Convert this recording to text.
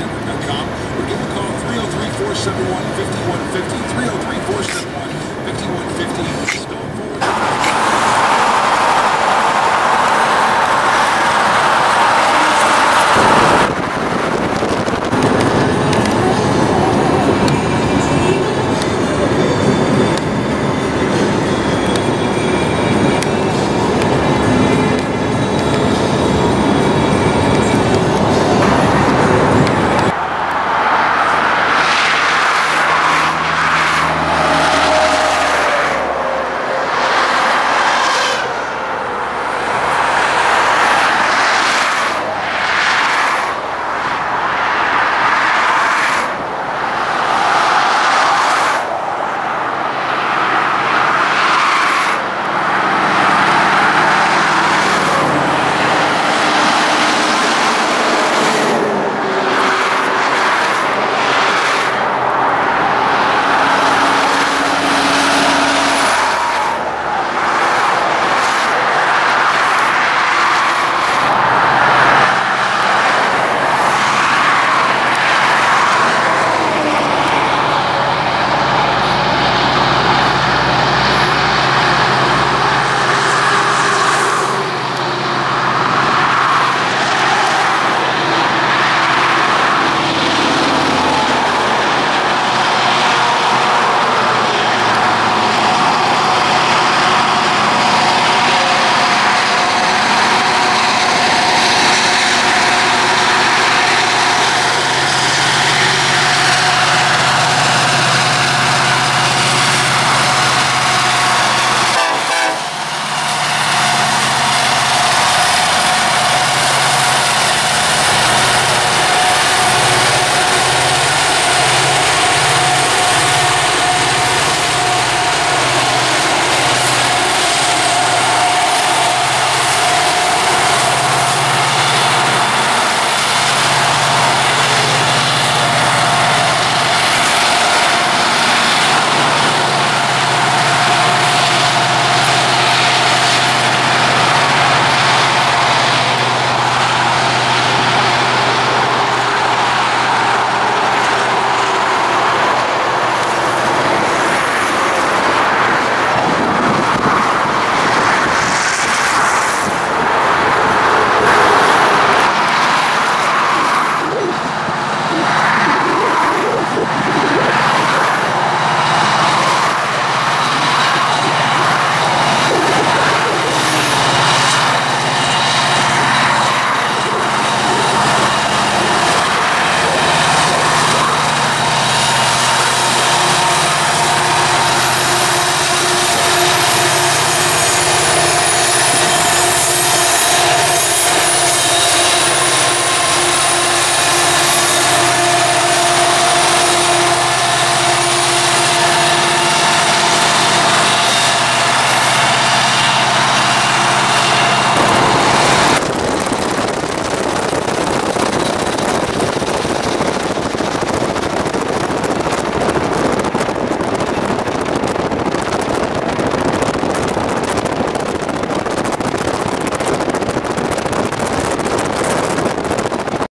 StoneNetwork.com or give a call 303 471 5150. 303 471 5150.